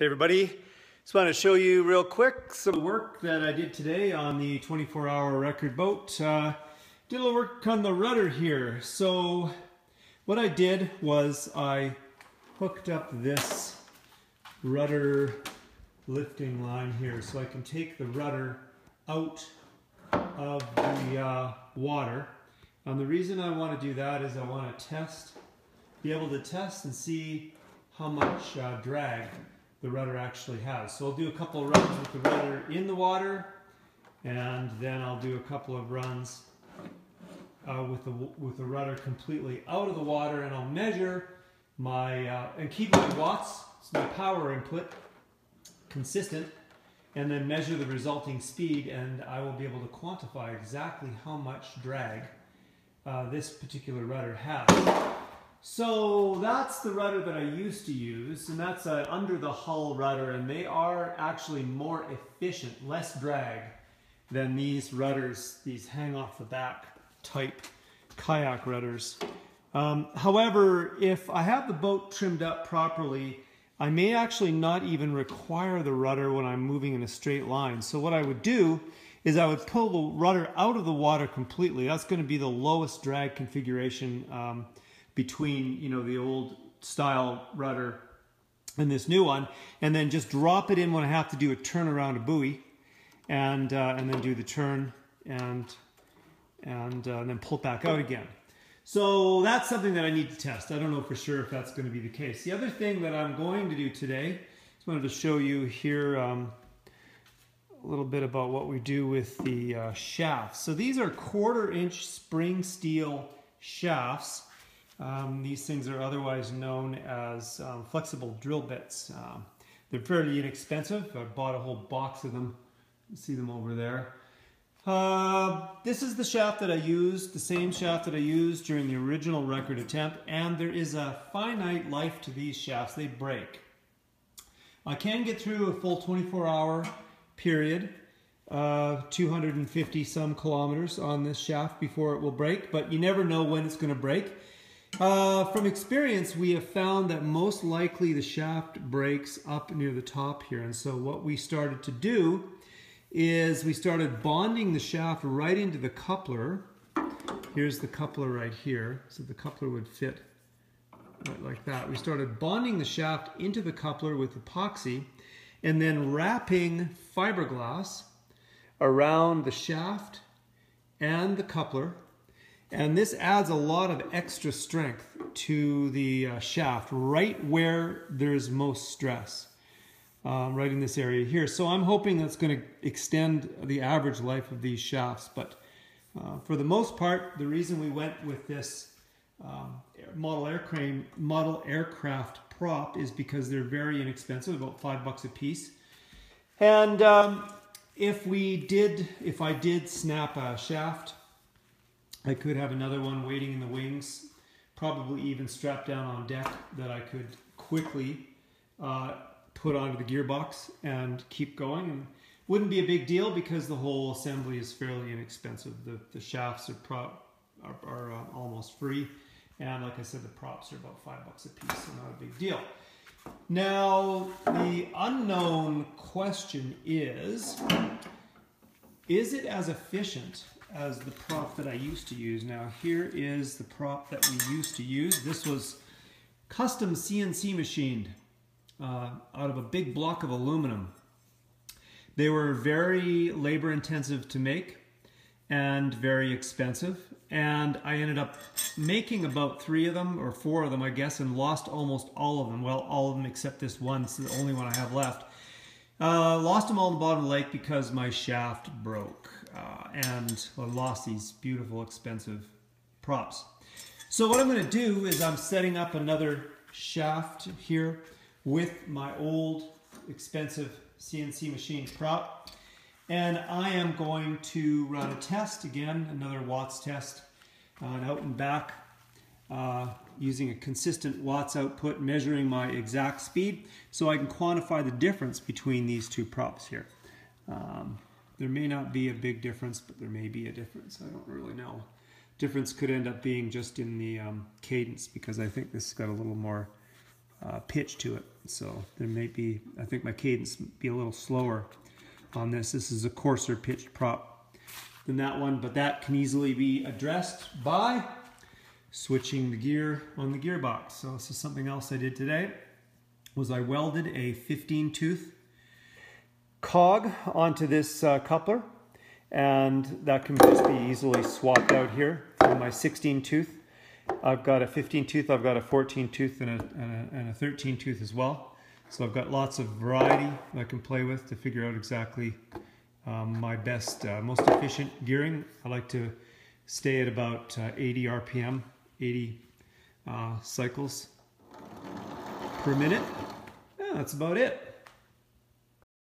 Hey everybody, just want to show you real quick some work that I did today on the 24 hour record boat. Uh, did a little work on the rudder here. So what I did was I hooked up this rudder lifting line here so I can take the rudder out of the uh, water. And the reason I want to do that is I want to test, be able to test and see how much uh, drag the rudder actually has. So I'll do a couple of runs with the rudder in the water and then I'll do a couple of runs uh, with the with the rudder completely out of the water and I'll measure my uh, and keep my watts, so my power input consistent and then measure the resulting speed and I will be able to quantify exactly how much drag uh, this particular rudder has. So that's the rudder that I used to use, and that's an under the hull rudder, and they are actually more efficient, less drag than these rudders, these hang off the back type kayak rudders. Um, however, if I have the boat trimmed up properly, I may actually not even require the rudder when I'm moving in a straight line. So what I would do is I would pull the rudder out of the water completely. That's going to be the lowest drag configuration um, between you know the old style rudder and this new one, and then just drop it in when I have to do a turn around a buoy, and uh, and then do the turn and and, uh, and then pull it back out again. So that's something that I need to test. I don't know for sure if that's going to be the case. The other thing that I'm going to do today, just wanted to show you here um, a little bit about what we do with the uh, shafts. So these are quarter inch spring steel shafts um, these things are otherwise known as um, flexible drill bits. Um, they're fairly inexpensive. I bought a whole box of them. You see them over there. Uh, this is the shaft that I used, the same shaft that I used during the original record attempt, and there is a finite life to these shafts. They break. I can get through a full 24 hour period, uh, 250 some kilometers on this shaft before it will break, but you never know when it's going to break. Uh, from experience, we have found that most likely the shaft breaks up near the top here. And so what we started to do is we started bonding the shaft right into the coupler. Here's the coupler right here. So the coupler would fit right like that. We started bonding the shaft into the coupler with epoxy and then wrapping fiberglass around the shaft and the coupler and this adds a lot of extra strength to the uh, shaft right where there's most stress, uh, right in this area here. So I'm hoping that's going to extend the average life of these shafts. But uh, for the most part, the reason we went with this um, model aircraft, model aircraft prop is because they're very inexpensive, about five bucks a piece. And um, if we did, if I did snap a shaft, I could have another one waiting in the wings, probably even strapped down on deck that I could quickly uh, put onto the gearbox and keep going. And wouldn't be a big deal because the whole assembly is fairly inexpensive. The, the shafts are, prop, are, are uh, almost free. And like I said, the props are about five bucks a piece, so not a big deal. Now, the unknown question is, is it as efficient as the prop that I used to use. Now here is the prop that we used to use. This was custom CNC machined uh, out of a big block of aluminum. They were very labor intensive to make and very expensive. And I ended up making about three of them or four of them, I guess, and lost almost all of them. Well, all of them except this one. It's the only one I have left. Uh, lost them all in the bottom of the lake because my shaft broke uh, and I lost these beautiful expensive props. So what I'm going to do is I'm setting up another shaft here with my old expensive CNC machine prop and I am going to run a test again, another watts test on out and back uh, using a consistent watts output, measuring my exact speed so I can quantify the difference between these two props here. Um, there may not be a big difference, but there may be a difference. I don't really know. Difference could end up being just in the um, cadence because I think this has got a little more uh, pitch to it. So there may be, I think my cadence be a little slower on this. This is a coarser pitched prop than that one, but that can easily be addressed by switching the gear on the gearbox. So this is something else I did today, was I welded a 15 tooth cog onto this uh, coupler and that can just be easily swapped out here from my 16 tooth. I've got a 15 tooth, I've got a 14 tooth and a, and a, and a 13 tooth as well. So I've got lots of variety I can play with to figure out exactly um, my best, uh, most efficient gearing. I like to stay at about uh, 80 RPM, 80 uh, cycles per minute. Yeah, that's about it.